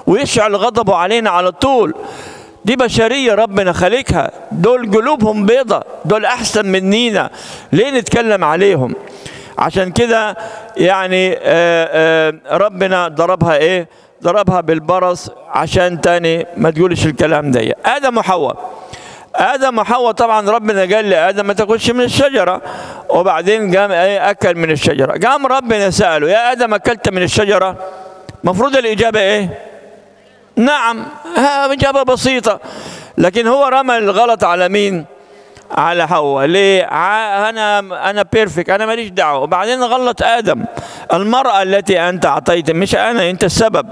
ويشعل غضبه علينا على طول. دي بشرية ربنا خالقها دول قلوبهم بيضة. دول أحسن منينا ليه نتكلم عليهم؟ عشان كده يعني آآ آآ ربنا ضربها إيه؟ ضربها بالبرص عشان تاني ما تقولش الكلام ده. آدم وحواء. آدم وحواء طبعا ربنا قال لآدم ما تاكلش من الشجرة. وبعدين قام إيه؟ أكل من الشجرة. قام ربنا سأله يا آدم أكلت من الشجرة؟ مفروض الإجابة إيه؟ نعم إجابة بسيطة. لكن هو رمى الغلط على مين؟ على حواء ليه؟ أنا أنا بيرفكت أنا ماليش دعوة. وبعدين غلط آدم. المرأة التي أنت أعطيت مش أنا أنت السبب.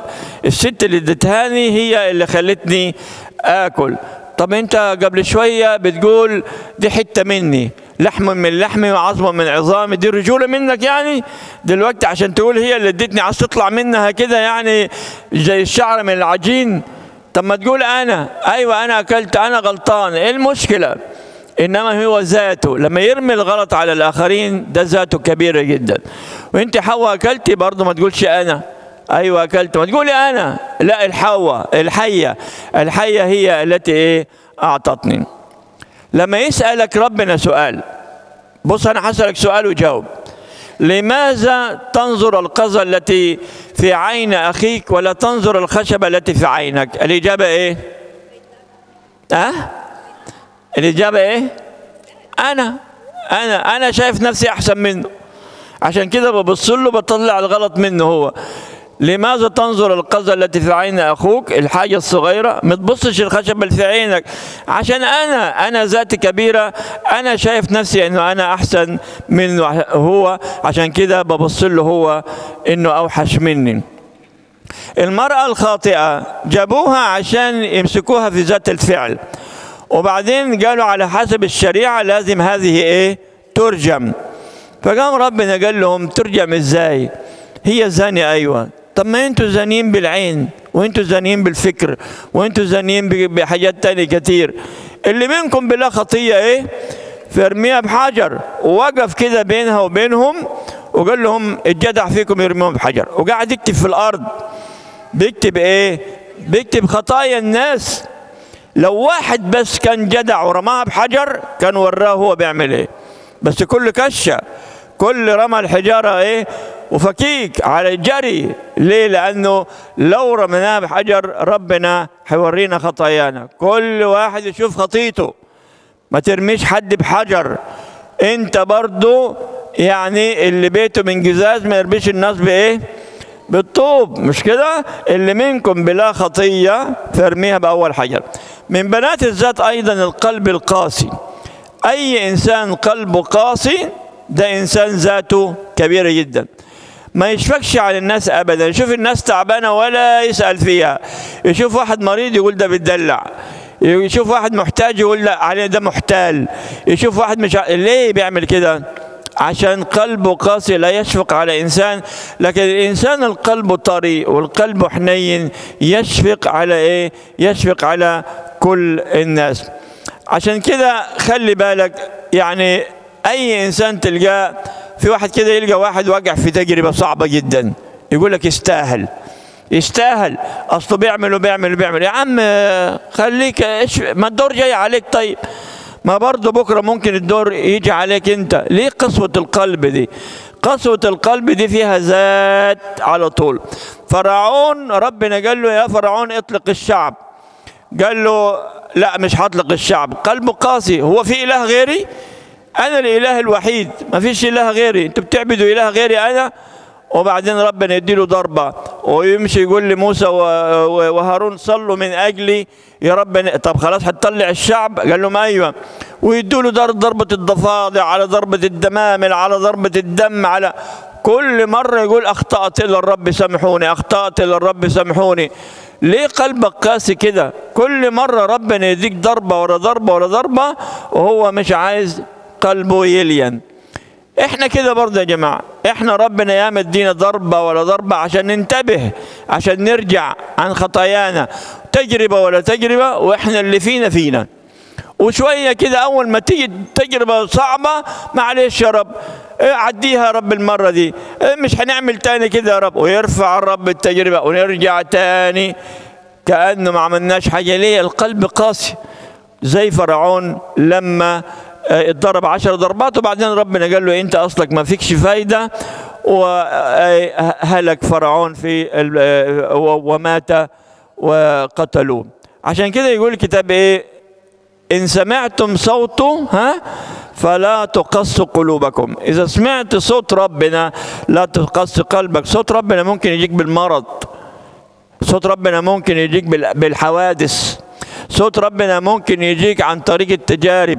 الست اللي اديتهاني هي اللي خلتني آكل. طب أنت قبل شوية بتقول دي حتة مني. لحم من لحمي وعظم من عظامي دي رجولة منك يعني؟ دلوقتي عشان تقول هي اللي ادتني عايز تطلع منها كده يعني زي الشعر من العجين. طب ما تقول أنا. أيوه أنا أكلت أنا غلطان. إيه المشكلة؟ إنما هو ذاته. لما يرمي الغلط على الآخرين ده ذاته كبيرة جدا. وإنت حواء أكلتي؟ برضه ما تقولش أنا. أيوه أكلت. ما تقولي أنا. لا الحواء الحية. الحية هي التي إيه؟ أعطتني. لما يسألك ربنا سؤال بص أنا هسألك سؤال وجاوب. لماذا تنظر القذى التي في عين أخيك ولا تنظر الخشبه التي في عينك؟ الإجابة إيه؟ ها؟ أه؟ الاجابه إيه؟ أنا أنا أنا شايف نفسي أحسن منه. عشان كده ببص له بطلع الغلط منه هو. لماذا تنظر القذى التي في عين أخوك الحاجة الصغيرة؟ ما تبصش الخشبه اللي في عينك. عشان أنا أنا ذاتي كبيرة. أنا شايف نفسي إنه أنا أحسن منه هو. عشان كده ببص له هو إنه أوحش مني. المرأة الخاطئة جابوها عشان يمسكوها في ذات الفعل. وبعدين قالوا على حسب الشريعة لازم هذه إيه؟ ترجم. فقام ربنا قال لهم ترجم إزاي؟ هي زانية أيوه. طب ما أنتوا زانيين بالعين وأنتوا زانيين بالفكر وأنتوا زانيين بحاجات تانية كتير. اللي منكم بلا خطية إيه؟ فارميها بحجر. ووقف كده بينها وبينهم وقال لهم الجدع فيكم يرميهم بحجر. وقاعد يكتب في الأرض. بيكتب إيه؟ بيكتب خطايا الناس. لو واحد بس كان جدع ورماها بحجر كان وراه هو بيعمل إيه؟ بس كل كشة كل رمى الحجارة إيه؟ وفكيك على الجري. ليه؟ لأنه لو رميناه بحجر ربنا هيورينا خطايانا. كل واحد يشوف خطيته. ما ترميش حد بحجر. انت برضو يعني اللي بيته من جزاز ما يرميش الناس بإيه؟ بالطوب مش كده؟ اللي منكم بلا خطية فارميها بأول حجر. من بنات الذات أيضا القلب القاسي. أي إنسان قلبه قاسي ده إنسان ذاته كبيرة جدا. ما يشفقش على الناس ابدا. يشوف الناس تعبانة ولا يسأل فيها. يشوف واحد مريض يقول ده بتدلع يشوف واحد محتاج يقول لا عليه ده محتال. يشوف واحد مش. ليه بيعمل كده؟ عشان قلبه قاسي لا يشفق على إنسان لكن الإنسان القلب طري والقلب حنين يشفق على إيه؟ يشفق على كل الناس. عشان كده خلي بالك يعني أي إنسان تلقاه في واحد كده يلقى واحد واقع في تجربة صعبة جدا يقول لك يستاهل يستاهل أصله بيعمل وبيعمل وبيعمل. يا عم خليك ما الدور جاي عليك؟ طيب ما برضه بكرة ممكن الدور يجي عليك انت. ليه قسوة القلب دي؟ قسوة القلب دي فيها ذات على طول. فرعون ربنا قال له يا فرعون اطلق الشعب. قال له لا مش هطلق الشعب. قلبه قاسي. هو في إله غيري؟ أنا الإله الوحيد. ما فيش إله غيري. أنتوا بتعبدوا إله غيري أنا؟ وبعدين ربنا يديله ضربة. ويمشي يقول لموسى وهارون صلوا من أجلي. يا رب طب خلاص هتطلع الشعب. قال لهم أيوة. ويدوا له ضربة الضفادع على ضربة الدمامل على ضربة الدم على كل مرة يقول أخطأت إلى الرب سامحوني أخطأت إلى الرب سامحوني. ليه قلبك قاسي كده؟ كل مرة ربنا يديك ضربة ورا ضربة ورا ضربة وهو مش عايز قلبه يلين. إحنا كده برضه يا جماعة. إحنا ربنا يا مدينا ضربة ولا ضربة عشان ننتبه عشان نرجع عن خطايانا. تجربة ولا تجربة وإحنا اللي فينا فينا. وشوية كده أول ما تيجي تجربة صعبة معلش يا رب إيه عديها يا رب المرة دي. إيه مش هنعمل تاني كده يا رب. ويرفع الرب التجربة ونرجع تاني. كأنه ما عملناش حاجة. ليه؟ القلب قاسي. زي فرعون لما اتضرب عشر ضربات وبعدين ربنا قال له أنت أصلك ما فيكش فايدة وهلك فرعون في ومات وقتلوه. عشان كده يقول الكتاب إيه؟ إن سمعتم صوته ها؟ فلا تقص قلوبكم. إذا سمعت صوت ربنا لا تقص قلبك. صوت ربنا ممكن يجيك بالمرض. صوت ربنا ممكن يجيك بالحوادث. صوت ربنا ممكن يجيك عن طريق التجارب.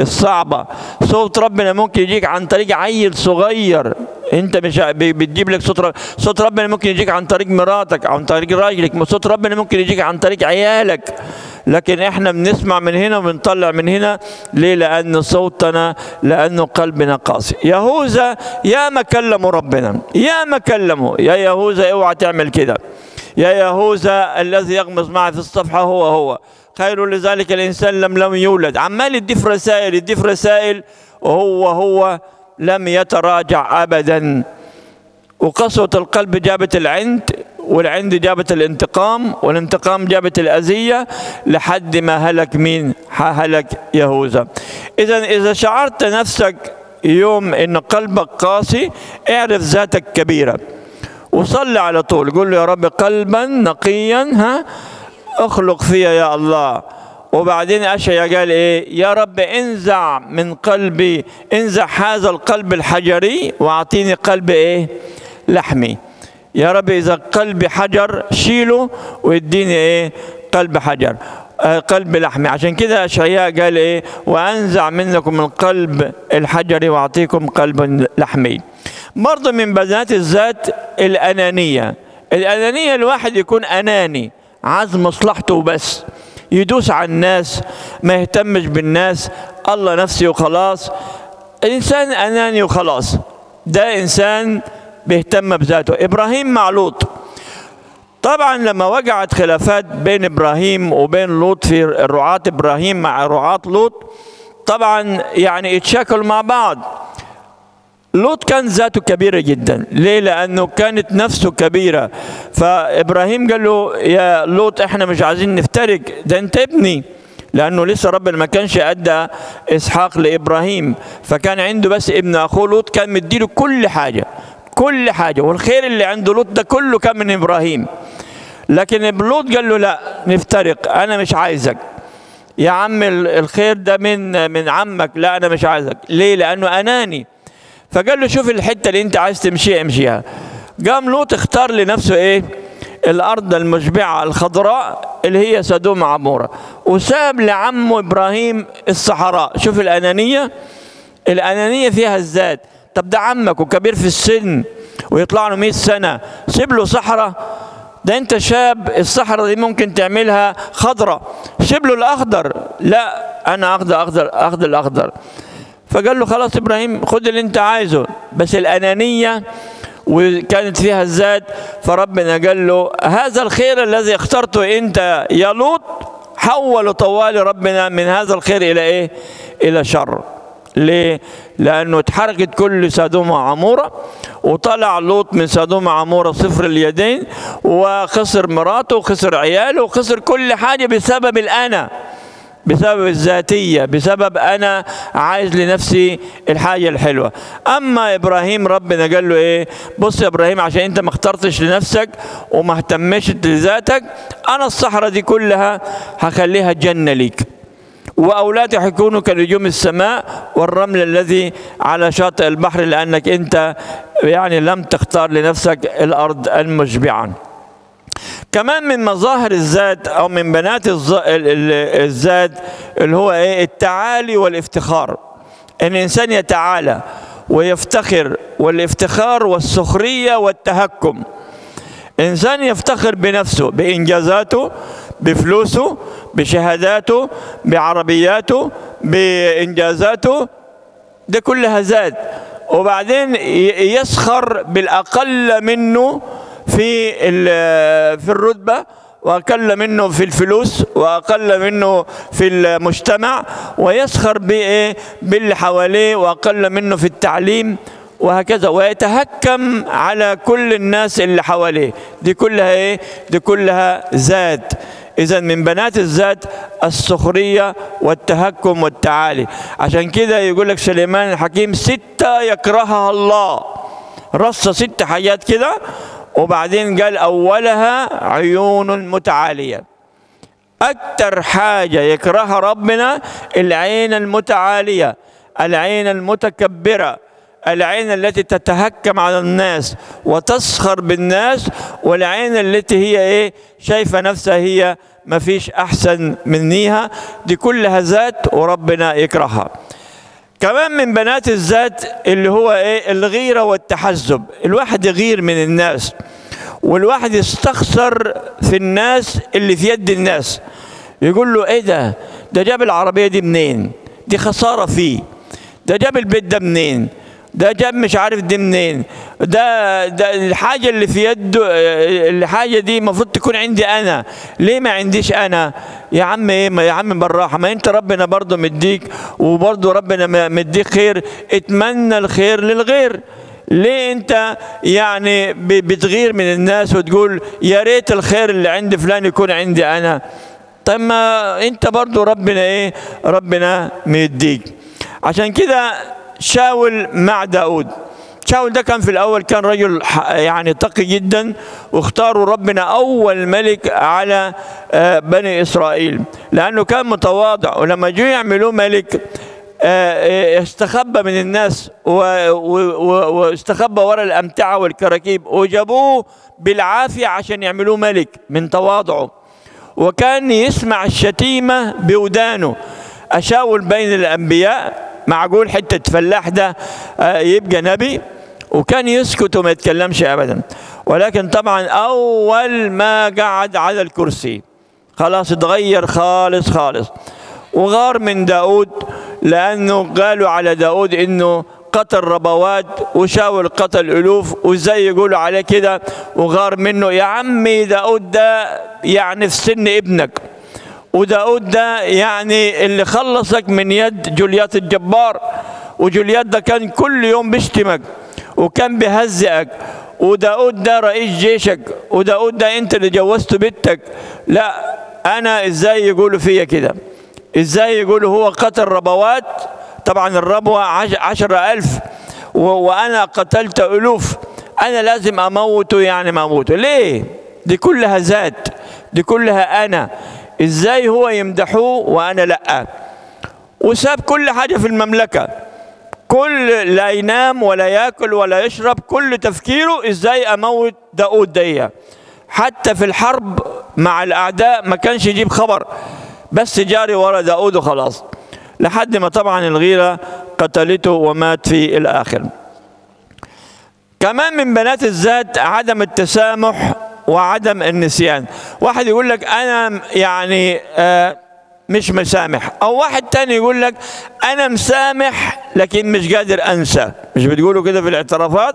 الصعبة. صوت ربنا ممكن يجيك عن طريق عيل صغير. انت مش بتجيب لك صوت رب... صوت ربنا ممكن يجيك عن طريق مراتك عن طريق راجلك. صوت ربنا ممكن يجيك عن طريق عيالك. لكن إحنا بنسمع من هنا وبنطلع من هنا. ليه؟ لأن صوتنا لأنه قلبنا قاسي. يهوذا يا ما كلموا ربنا. يا ما كلموا. يا يهوذا اوعى تعمل كده. يا يهوذا الذي يغمز معي في الصفحة هو هو. خير لذلك الإنسان لم لم يولد. عمال يدي في رسائل يدي في رسائل وهو هو لم يتراجع أبدا. وقسوة القلب جابت العند والعند جابت الانتقام والانتقام جابت الأذية لحد ما هلك مين؟ هلك يهوذا. إذا إذا شعرت نفسك يوم إن قلبك قاسي اعرف ذاتك كبيرة. وصلي على طول. قول له يا رب قلبا نقيا ها؟ أخلق فيا يا الله. وبعدين أشعيا قال إيه؟ يا رب انزع من قلبي انزع هذا القلب الحجري وأعطيني قلب إيه؟ لحمي. يا رب إذا قلبي حجر شيله واديني إيه؟ قلب حجر آه قلب لحمي. عشان كده أشعياء قال إيه؟ وأنزع منكم القلب الحجري وأعطيكم قلب لحمي. برضه من بنات الذات الأنانية. الأنانية الواحد يكون أناني. عايز مصلحته وبس. يدوس على الناس ما يهتمش بالناس. الله نفسي وخلاص. الإنسان أناني وخلاص. ده إنسان بيهتم بذاته. إبراهيم مع لوط. طبعا لما وقعت خلافات بين إبراهيم وبين لوط في رعاة إبراهيم مع رعاة لوط طبعا يعني اتشاكلوا مع بعض. لوط كان ذاته كبيرة جدا. ليه؟ لأنه كانت نفسه كبيرة. فإبراهيم قال له يا لوط إحنا مش عايزين نفترق. ده أنت ابني. لأنه لسه ربنا ما كانش أدى إسحاق لإبراهيم. فكان عنده بس ابن أخوه لوط كان مديله كل حاجة. كل حاجة. والخير اللي عنده لوط ده كله كان من إبراهيم. لكن لوط قال له لا نفترق. أنا مش عايزك. يا عم الخير ده من من عمك. لا أنا مش عايزك. ليه؟ لأنه أناني. فقال له شوف الحتة اللي انت عايز تمشيها امشيها. قام لوط اختار لنفسه إيه؟ الأرض المشبعة الخضراء اللي هي سدوم عمورة. وساب لعمه إبراهيم الصحراء. شوف الأنانية. الأنانية فيها الذات. طب ده عمك وكبير في السن ويطلع له 100 سنة. سيب له صحراء. ده انت شاب الصحراء دي ممكن تعملها خضراء. سيب له الأخضر. لا أنا اخذ أخضر اخذ الأخضر. فقال له خلاص إبراهيم خد اللي أنت عايزه بس الأنانية وكانت فيها الذات فربنا قال له هذا الخير الذي اخترته أنت يا لوط حول طوال ربنا من هذا الخير إلى إيه؟ إلى شر. ليه؟ لأنه اتحرقت كل سدوم وعمورة وطلع لوط من سدوم وعمورة صفر اليدين وخسر مراته وخسر عياله وخسر كل حاجة بسبب الأنا. بسبب الذاتية بسبب أنا عايز لنفسي الحاجة الحلوة. أما إبراهيم ربنا قال له إيه؟ بص يا إبراهيم عشان أنت ما اخترتش لنفسك وما اهتمش لذاتك أنا الصحراء دي كلها هخليها جنة ليك. وأولادك هيكونوا كنجوم السماء والرمل الذي على شاطئ البحر لأنك أنت يعني لم تختار لنفسك الأرض المشبعة. كمان من مظاهر الذات أو من بنات الذات اللي هو إيه؟ التعالي والإفتخار. ان الإنسان يتعالى ويفتخر والإفتخار والسخرية والتهكم. إنسان يفتخر بنفسه بإنجازاته بفلوسه بشهاداته بعربياته بإنجازاته. ده كلها ذات. وبعدين يسخر بالأقل منه في في الرتبة وأقل منه في الفلوس وأقل منه في المجتمع ويسخر بإيه؟ باللي حواليه وأقل منه في التعليم وهكذا. ويتهكم على كل الناس اللي حواليه. دي كلها إيه؟ دي كلها ذات إذا من بنات الذات السخرية والتهكم والتعالي. عشان كده يقول لك سليمان الحكيم ستة يكرهها الله. رص ست حاجات كده وبعدين قال أولها عيون متعالية أكثر حاجة يكرهها ربنا العين المتعالية العين المتكبرة العين التي تتهكم على الناس وتسخر بالناس والعين التي هي إيه؟ شايفة نفسها هي ما فيش أحسن منيها. دي كلها ذات وربنا يكرهها. كمان من بنات الذات اللي هو إيه؟ الغيرة والتحزب. الواحد يغير من الناس والواحد يستخسر في الناس اللي في يد الناس. يقول له إيه ده؟ ده جاب العربية دي منين؟ دي خسارة فيه. ده جاب البيت ده منين؟ ده جاب مش عارف دي منين. ده ده الحاجة اللي في يده الحاجة دي المفروض تكون عندي أنا. ليه ما عنديش أنا؟ يا عم إيه؟ يا عم بالراحة. ما أنت ربنا برضه مديك وبرضه ربنا مديك خير. اتمنى الخير للغير. ليه أنت يعني بتغير من الناس وتقول يا ريت الخير اللي عند فلان يكون عندي أنا؟ طيب ما أنت برضو ربنا إيه؟ ربنا ميديك عشان كده شاول مع داود. شاول ده كان في الأول كان رجل يعني تقي جدا واختاروا ربنا أول ملك على بني إسرائيل. لأنه كان متواضع ولما جوا يعملوه ملك استخبى من الناس واستخبى وراء الأمتعة والكراكيب وجابوه بالعافية عشان يعملوه ملك من تواضعه. وكان يسمع الشتيمة بودانه. أشاول بين الأنبياء معقول حتة فلاح ده يبقى نبي وكان يسكت وما يتكلمش ابدا. ولكن طبعا أول ما قعد على الكرسي خلاص اتغير خالص خالص. وغار من داود لأنه قالوا على داود إنه قتل ربوات وشاول قتل ألوف وإزاي يقولوا عليه كده؟ وغار منه يا عمي داود ده يعني في سن ابنك. وداود ده يعني اللي خلصك من يد جوليات الجبار وجوليات ده كان كل يوم بيشتمك وكان بيهزئك وداود ده رئيس جيشك وداود ده أنت اللي جوزته بنتك لا أنا إزاي يقولوا فيا كده؟ إزاي يقولوا هو قتل ربوات؟ طبعا الربوة عشر ألف وأنا قتلت ألوف أنا لازم أموته يعني ما أموته. ليه؟ دي كلها ذات دي كلها أنا. إزاي هو يمدحوه وأنا لأ؟ وساب كل حاجة في المملكة. كل لا ينام ولا يأكل ولا يشرب كل تفكيره إزاي أموت داود دي حتى في الحرب مع الأعداء ما كانش يجيب خبر. بس جاري ورا داود وخلاص. لحد ما طبعا الغيرة قتلته ومات في الآخر. كمان من بنات الذات عدم التسامح وعدم النسيان. واحد يقول لك أنا يعني آه مش مسامح. أو واحد تاني يقول لك أنا مسامح لكن مش قادر أنسى. مش بتقولوا كده في الاعترافات؟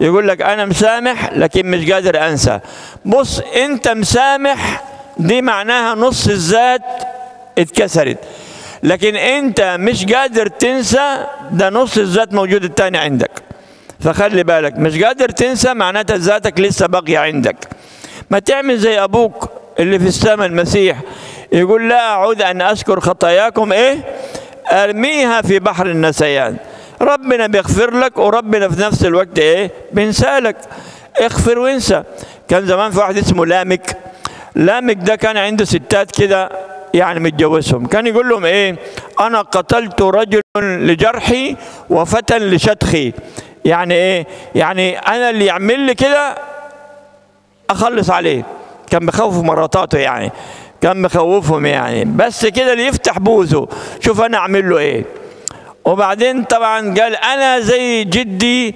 يقول لك أنا مسامح لكن مش قادر أنسى. بص أنت مسامح دي معناها نص الذات اتكسرت. لكن أنت مش قادر تنسى ده نص الذات موجود التاني عندك. فخلي بالك مش قادر تنسى معناتها ذاتك لسه باقية عندك. ما تعمل زي أبوك اللي في السماء المسيح. يقول لا أعود أن اذكر خطاياكم إيه؟ أرميها في بحر النسيان. ربنا بيغفر لك وربنا في نفس الوقت إيه؟ بينسالك اغفر وانسى. كان زمان في واحد اسمه لامك. لامك ده كان عنده ستات كده يعني متجوزهم. كان يقول لهم إيه؟ أنا قتلت رجل لجرحي وفتى لشتخي. يعني إيه؟ يعني أنا اللي يعمل لي كده أخلص عليه. كان بخوف مراتاته يعني. كان مخوفهم يعني. بس كده اللي يفتح بوزه. شوف أنا أعمل له إيه. وبعدين طبعا قال أنا زي جدي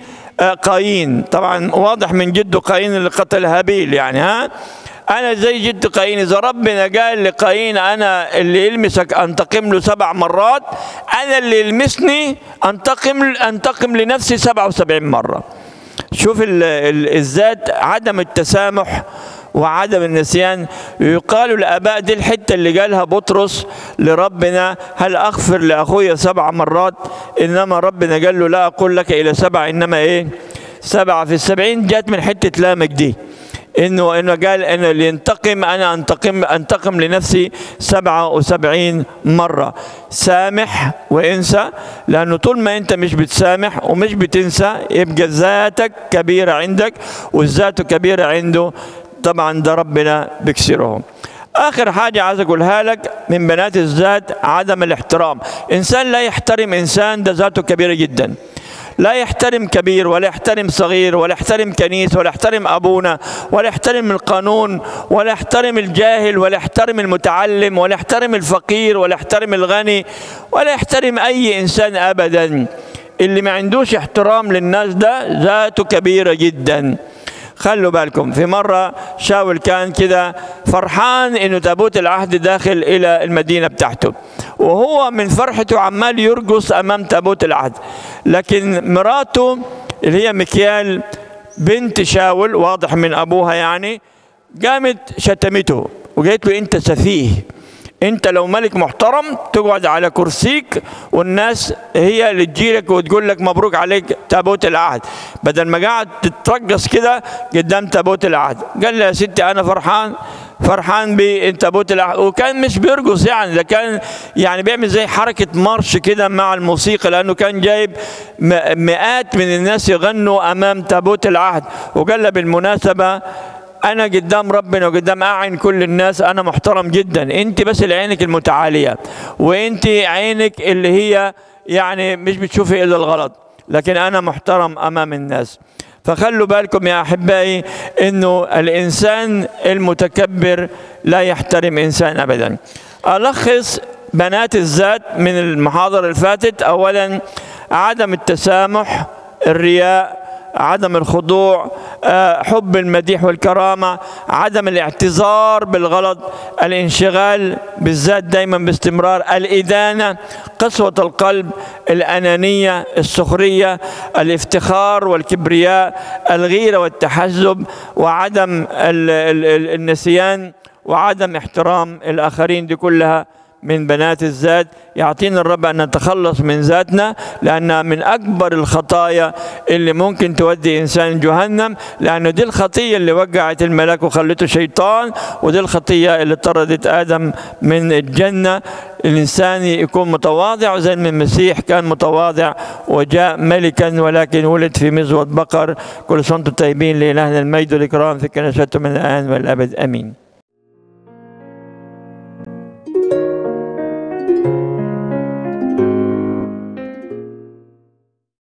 قايين. طبعا واضح من جده قايين اللي قتل هابيل يعني ها؟ أنا زي جد قايين. إذا ربنا قال لقايين أنا اللي يلمسك أنتقم له سبع مرات أنا اللي يلمسني أنتقم أنتقم لنفسي 77 مرة. شوف ال ال الذات عدم التسامح وعدم النسيان. يقال الآباء دي الحتة اللي قالها بطرس لربنا هل أغفر لأخويا سبع مرات؟ إنما ربنا قال له لا أقول لك إلى سبع إنما إيه؟ سبعه في السبعين جات من حتة لامك دي. إنه إنه قال إنه اللي ينتقم أنا أنتقم أنتقم لنفسي 77 مرة. سامح وإنسى لأنه طول ما أنت مش بتسامح ومش بتنسى يبقى ذاتك كبيره عندك والذات كبيره عنده. طبعا ده ربنا بيكسره. آخر حاجة عايز أقولها لك من بنات الذات عدم الاحترام. إنسان لا يحترم إنسان ده ذاته كبيرة جدا. لا يحترم كبير ولا يحترم صغير ولا يحترم كنيس ولا يحترم أبونا ولا يحترم القانون ولا يحترم الجاهل ولا يحترم المتعلم ولا يحترم الفقير ولا يحترم الغني ولا يحترم أي إنسان ابدا. اللي ما عندوش احترام للناس ده ذاته كبيرة جدا. خلوا بالكم. في مرة شاول كان كده فرحان إنه تابوت العهد داخل إلى المدينة بتاعته. وهو من فرحته عمال يرقص أمام تابوت العهد. لكن مراته اللي هي مكيال بنت شاول واضح من أبوها يعني قامت شتمته وقالت له أنت سفيه. انت لو ملك محترم تقعد على كرسيك والناس هي اللي تجيلك وتقول لك مبروك عليك تابوت العهد. بدل ما قاعد تترقص كده قدام تابوت العهد. قال لي يا ستي أنا فرحان فرحان بتابوت العهد. وكان مش بيرقص يعني ده كان يعني بيعمل زي حركة مارش كده مع الموسيقى لأنه كان جايب مئات من الناس يغنوا أمام تابوت العهد. وقال له بالمناسبة أنا قدام ربنا وقدام أعين كل الناس أنا محترم جدا. أنت بس عينك المتعالية وأنت عينك اللي هي يعني مش بتشوفي إلا الغلط. لكن أنا محترم أمام الناس. فخلوا بالكم يا أحبائي إنه الإنسان المتكبر لا يحترم إنسان ابدا. ألخص بنات الذات من المحاضرة اللي فاتت. اولا عدم التسامح الرياء عدم الخضوع حب المديح والكرامة عدم الاعتذار بالغلط الانشغال بالذات دايما باستمرار الإدانة قسوة القلب الأنانية السخرية الافتخار والكبرياء الغيرة والتحزب وعدم النسيان وعدم احترام الآخرين دي كلها. من بنات الذات يعطينا الرب أن نتخلص من ذاتنا لأنها من أكبر الخطايا اللي ممكن تودي إنسان جهنم لأنه دي الخطية اللي وقعت الملاك وخلته شيطان ودي الخطية اللي طردت آدم من الجنة. الإنسان يكون متواضع زي ما المسيح كان متواضع وجاء ملكا ولكن ولد في مزود بقر. كل سنة طيبين لإلهنا المجد والإكرام في كنيسته من الآن والأبد. آمين.